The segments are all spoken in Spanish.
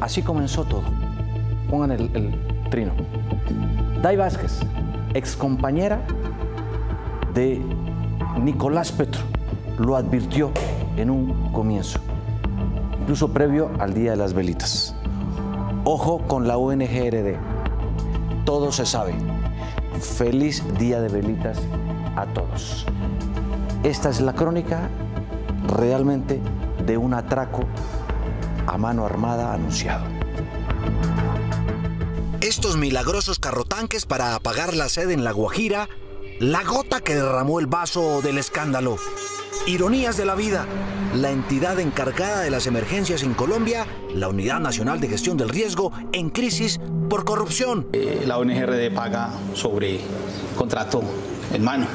así comenzó todo. Pongan el, el trino. Dai Vázquez, excompañera de Nicolás Petro, lo advirtió en un comienzo, incluso previo al Día de las Velitas. Ojo con la UNGRD, todo se sabe. Feliz Día de Velitas a todos. Esta es la crónica realmente de un atraco a mano armada anunciado. Estos milagrosos carrotanques para apagar la sed en La Guajira, la gota que derramó el vaso del escándalo. Ironías de la vida. La entidad encargada de las emergencias en Colombia, la Unidad Nacional de Gestión del Riesgo, en crisis por corrupción. Eh, la ONGRD paga sobre contrato en mano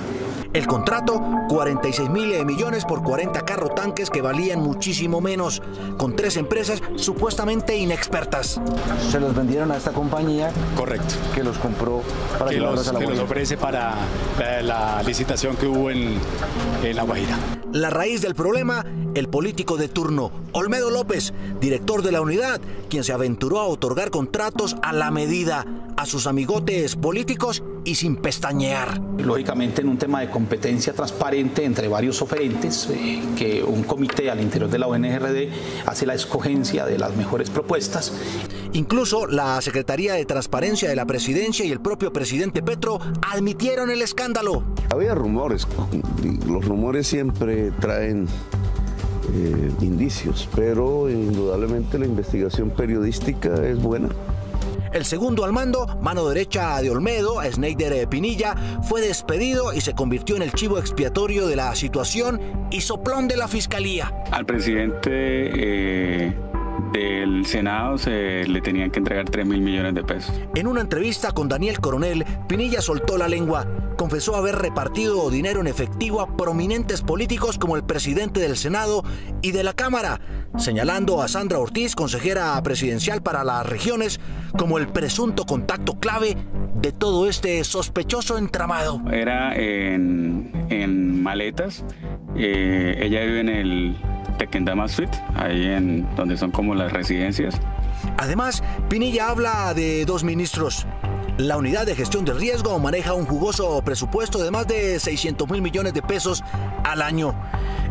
el contrato, 46 mil millones por 40 carro tanques que valían muchísimo menos, con tres empresas supuestamente inexpertas. Se los vendieron a esta compañía. Correcto. Que los compró para que los, a la que los ofrece para la, licitación que hubo en, en La Guajira. La raíz del problema, el político de turno, Olmedo López, director de la unidad, quien se aventuró a otorgar contratos a la medida a sus amigotes políticos y sin pestañear. Lógicamente en un tema de competencia transparente entre varios oferentes, eh, que un comité al interior de la ONGRD hace la escogencia de las mejores propuestas. Incluso la Secretaría de Transparencia de la Presidencia y el propio presidente Petro admitieron el escándalo. Había rumores, los rumores siempre traen eh, indicios, pero indudablemente la investigación periodística es buena. El segundo al mando, mano derecha de Olmedo, Sneider Pinilla, fue despedido y se convirtió en el chivo expiatorio de la situación y soplón de la fiscalía. Al presidente eh, del Senado se le tenían que entregar 3 mil millones de pesos. En una entrevista con Daniel Coronel, Pinilla soltó la lengua. Confesó haber repartido dinero en efectivo a prominentes políticos como el presidente del Senado y de la Cámara, señalando a Sandra Ortiz, consejera presidencial para las regiones, como el presunto contacto clave de todo este sospechoso entramado. Era en, en maletas. Eh, ella vive en el Tequendama Suite, ahí en donde son como las residencias. Además, Pinilla habla de dos ministros. La unidad de gestión de riesgo maneja un jugoso presupuesto de más de 600 mil millones de pesos al año.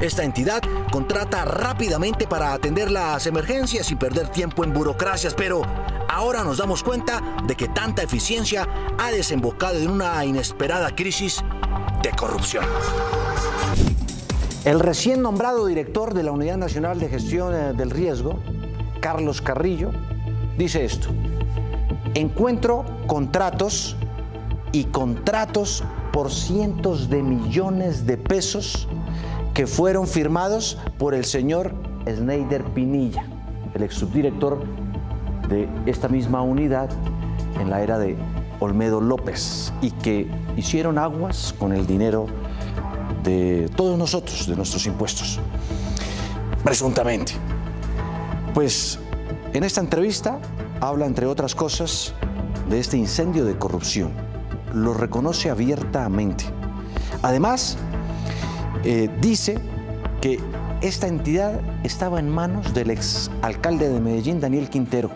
Esta entidad contrata rápidamente para atender las emergencias y perder tiempo en burocracias, pero ahora nos damos cuenta de que tanta eficiencia ha desembocado en una inesperada crisis de corrupción. El recién nombrado director de la Unidad Nacional de Gestión eh, del Riesgo, Carlos Carrillo, dice esto. Encuentro contratos y contratos por cientos de millones de pesos que fueron firmados por el señor Sneider Pinilla, el ex subdirector de esta misma unidad en la era de Olmedo López y que hicieron aguas con el dinero de todos nosotros, de nuestros impuestos, presuntamente. Pues en esta entrevista habla, entre otras cosas, de este incendio de corrupción. Lo reconoce abiertamente. Además, eh, dice que esta entidad estaba en manos del ex alcalde de Medellín, Daniel Quintero.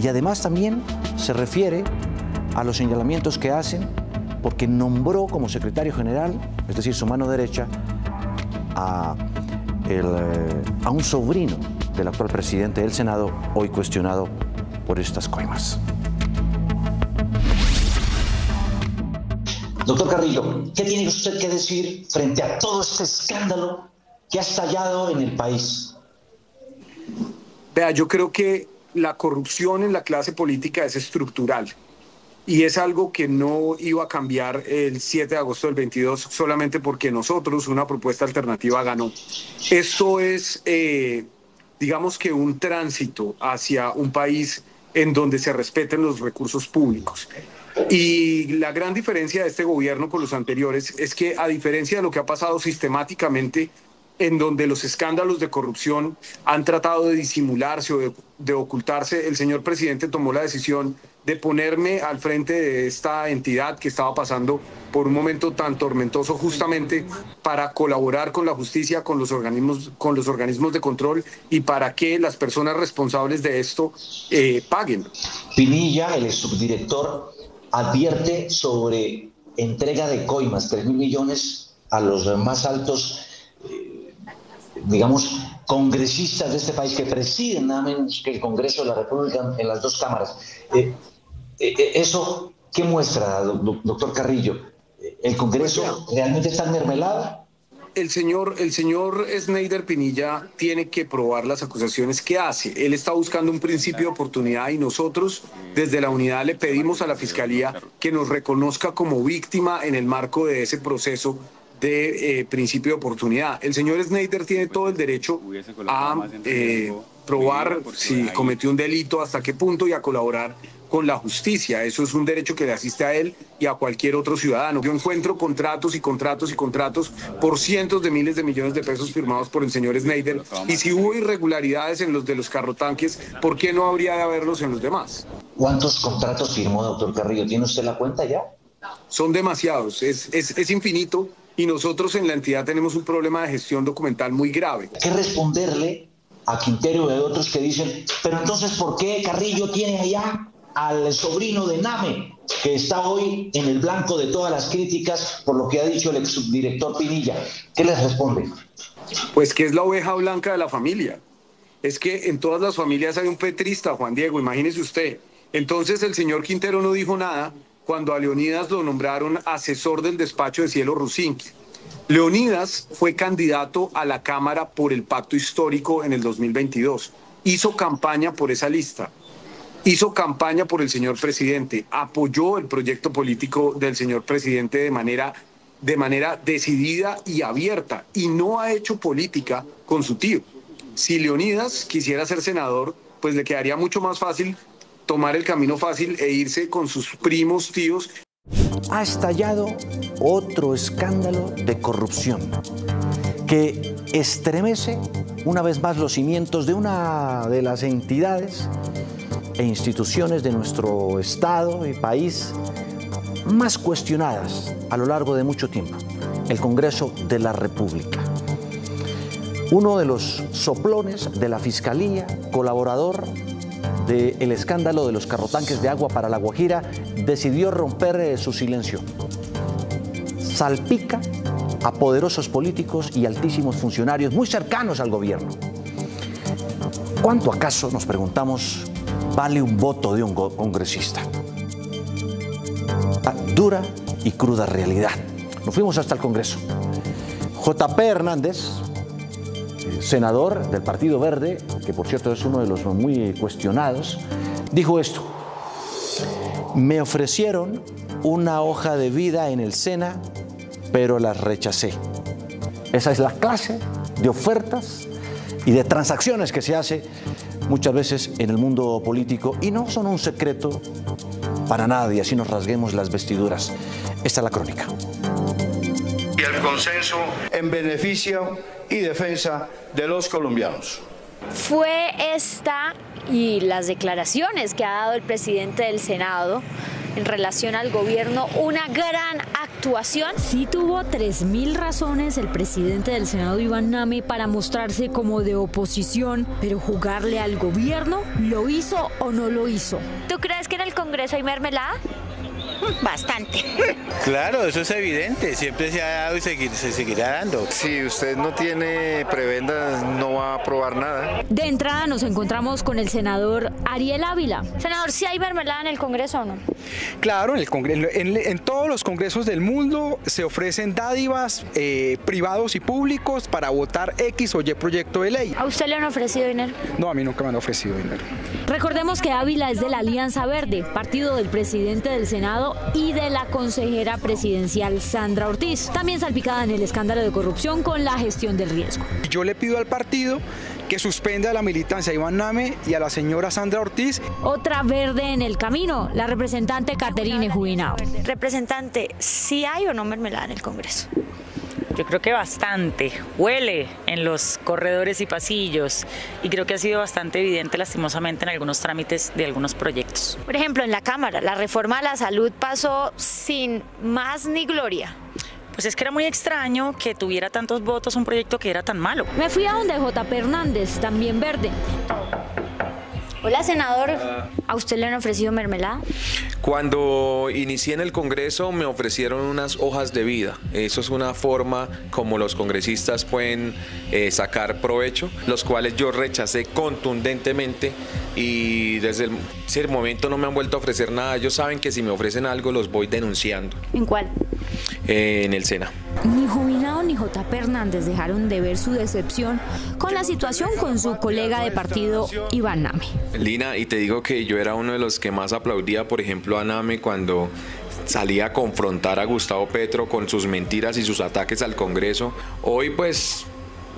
Y además también se refiere a los señalamientos que hacen porque nombró como secretario general, es decir, su mano derecha, a, eh, a un sobrino del actual presidente del Senado, hoy cuestionado por estas coimas. Doctor Carrillo, ¿qué tiene usted que decir frente a todo este escándalo que ha estallado en el país? Vea, yo creo que la corrupción en la clase política es estructural y es algo que no iba a cambiar el 7 de agosto del 22 solamente porque nosotros, una propuesta alternativa, ganó. Esto es, eh, digamos que un tránsito hacia un país en donde se respeten los recursos públicos. Y la gran diferencia de este gobierno con los anteriores es que a diferencia de lo que ha pasado sistemáticamente, en donde los escándalos de corrupción han tratado de disimularse o de, ocultarse, el señor presidente tomó la decisión de ponerme al frente de esta entidad que estaba pasando por un momento tan tormentoso justamente para colaborar con la justicia, con los organismos, con los organismos de control y para que las personas responsables de esto eh, paguen. Pinilla, el subdirector, advierte sobre entrega de coimas, 3 mil millones a los más altos digamos, congresistas de este país que presiden nada menos que el Congreso de la República en las dos cámaras. Eh, eh, eh, ¿Eso qué muestra, doctor Carrillo? ¿El Congreso pues realmente está mermelado? El señor, el señor Snyder Pinilla tiene que probar las acusaciones que hace. Él está buscando un principio de oportunidad y nosotros desde la unidad le pedimos a la Fiscalía que nos reconozca como víctima en el marco de ese proceso de eh, principio de oportunidad. El señor Snyder tiene todo el derecho a eh, probar si cometió un delito, hasta qué punto y a colaborar con la justicia. Eso es un derecho que le asiste a él y a cualquier otro ciudadano. Yo encuentro contratos y contratos y contratos por cientos de miles de millones de pesos firmados por el señor Snyder. Y si hubo irregularidades en los de los carrotanques, ¿por qué no habría de haberlos en los demás? ¿Cuántos contratos firmó, doctor Carrillo? ¿Tiene usted la cuenta ya? Son demasiados, es, es, es infinito y nosotros en la entidad tenemos un problema de gestión documental muy grave. ¿Qué responderle a Quintero y a otros que dicen, pero entonces ¿por qué Carrillo tiene allá al sobrino de Name, que está hoy en el blanco de todas las críticas por lo que ha dicho el ex subdirector Pinilla? ¿Qué les responde? Pues que es la oveja blanca de la familia. Es que en todas las familias hay un petrista, Juan Diego, imagínese usted. Entonces el señor Quintero no dijo nada cuando a Leonidas lo nombraron asesor del despacho de Cielo Rusinki. Leonidas fue candidato a la Cámara por el Pacto Histórico en el 2022. Hizo campaña por esa lista. Hizo campaña por el señor presidente. Apoyó el proyecto político del señor presidente de manera, de manera decidida y abierta. Y no ha hecho política con su tío. Si Leonidas quisiera ser senador, pues le quedaría mucho más fácil tomar el camino fácil e irse con sus primos, tíos. Ha estallado otro escándalo de corrupción que estremece una vez más los cimientos de una de las entidades e instituciones de nuestro Estado y país más cuestionadas a lo largo de mucho tiempo, el Congreso de la República. Uno de los soplones de la Fiscalía, colaborador del escándalo de los carrotanques de agua para la Guajira, decidió romper eh, su silencio. Salpica a poderosos políticos y altísimos funcionarios muy cercanos al gobierno. ¿Cuánto acaso, nos preguntamos, vale un voto de un congresista? Dura y cruda realidad. Nos fuimos hasta el Congreso. JP Hernández, senador del Partido Verde, que por cierto es uno de los muy cuestionados, dijo esto. Me ofrecieron una hoja de vida en el SENA, pero las rechacé. Esa es la clase de ofertas y de transacciones que se hace muchas veces en el mundo político y no son un secreto para nadie, así nos rasguemos las vestiduras. Esta es la crónica. Y el consenso en beneficio y defensa de los colombianos. Fue esta y las declaraciones que ha dado el presidente del Senado en relación al gobierno una gran actuación. Sí tuvo 3.000 razones el presidente del Senado Iván Name para mostrarse como de oposición, pero jugarle al gobierno, ¿lo hizo o no lo hizo? ¿Tú crees que en el Congreso hay mermelada? Bastante. Claro, eso es evidente, siempre se ha dado y se seguirá dando. Si usted no tiene prebendas, no va a aprobar nada. De entrada nos encontramos con el senador Ariel Ávila. Senador, ¿si hay mermelada en el Congreso o no? Claro, en, el en, todos los congresos del mundo se ofrecen dádivas eh, privados y públicos para votar X o Y proyecto de ley. ¿A usted le han ofrecido dinero? No, a mí nunca me han ofrecido dinero. Recordemos que Ávila es de la Alianza Verde, partido del presidente del Senado y de la consejera presidencial Sandra Ortiz, también salpicada en el escándalo de corrupción con la gestión del riesgo. Yo le pido al partido que suspenda a la militancia a Iván Name y a la señora Sandra Ortiz. Otra verde en el camino, la representante Caterine Jubinao. Representante, ¿sí hay o no mermelada en el Congreso? Yo creo que bastante. Huele en los corredores y pasillos y creo que ha sido bastante evidente lastimosamente en algunos trámites de algunos proyectos. Por ejemplo, en la Cámara, la reforma a la salud pasó sin más ni gloria. Pues es que era muy extraño que tuviera tantos votos un proyecto que era tan malo. Me fui a donde J. Hernández, también verde. Hola, senador. ¿A usted le han ofrecido mermelada? Cuando inicié en el Congreso me ofrecieron unas hojas de vida. Eso es una forma como los congresistas pueden eh, sacar provecho, los cuales yo rechacé contundentemente y desde ese momento no me han vuelto a ofrecer nada. Ellos saben que si me ofrecen algo los voy denunciando. ¿En cuál? Eh, en el SENA. Ni Jubilado ni J. Hernández dejaron de ver su decepción con la situación con su colega de partido Iván Name. Lina, y te digo que yo era uno de los que más aplaudía, por ejemplo, a Name cuando salía a confrontar a Gustavo Petro con sus mentiras y sus ataques al Congreso. Hoy pues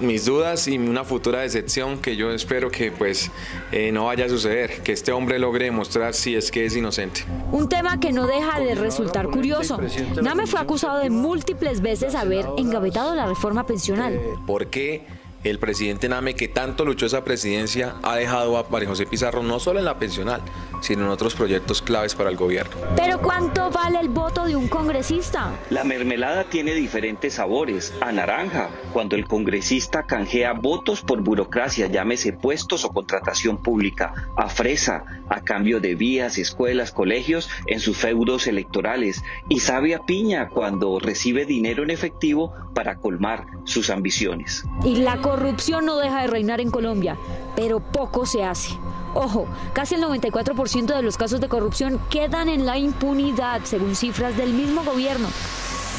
mis dudas y una futura decepción que yo espero que pues eh, no vaya a suceder, que este hombre logre demostrar si es que es inocente. Un tema que no deja de resultar curioso. Name fue acusado de múltiples veces haber engavetado la reforma pensional. ¿Por qué? el presidente Name, que tanto luchó esa presidencia, ha dejado a María José Pizarro no solo en la pensional, sino en otros proyectos claves para el gobierno. Pero ¿cuánto vale el voto de un congresista? La mermelada tiene diferentes sabores. A naranja, cuando el congresista canjea votos por burocracia, llámese puestos o contratación pública. A fresa, a cambio de vías, escuelas, colegios en sus feudos electorales. Y sabe a piña cuando recibe dinero en efectivo para colmar sus ambiciones. Y la corrupción no deja de reinar en Colombia, pero poco se hace. Ojo, casi el 94% de los casos de corrupción quedan en la impunidad, según cifras del mismo gobierno.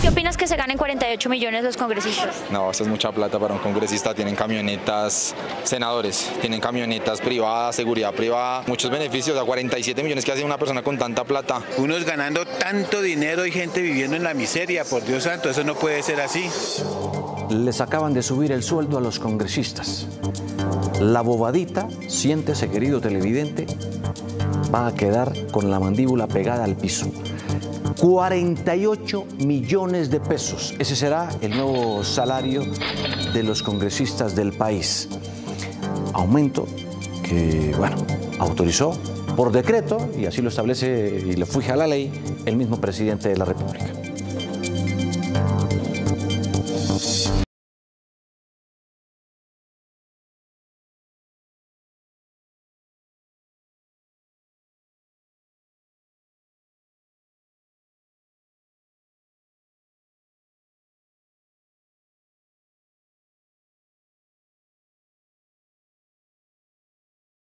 ¿Qué opinas que se ganen 48 millones los congresistas? No, eso es mucha plata para un congresista. Tienen camionetas, senadores, tienen camionetas privadas, seguridad privada, muchos beneficios. A 47 millones que hace una persona con tanta plata. Unos ganando tanto dinero y gente viviendo en la miseria, por Dios santo, eso no puede ser así. Les acaban de subir el sueldo a los congresistas. La bobadita, siéntese querido televidente, va a quedar con la mandíbula pegada al piso. 48 millones de pesos. Ese será el nuevo salario de los congresistas del país. Aumento que, bueno, autorizó por decreto, y así lo establece y le fija la ley, el mismo presidente de la República.